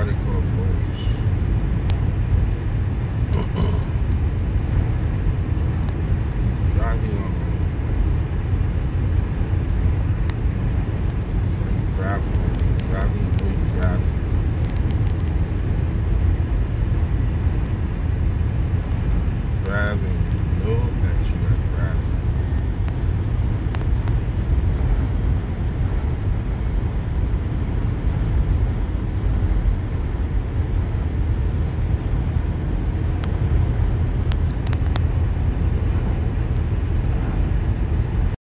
running through.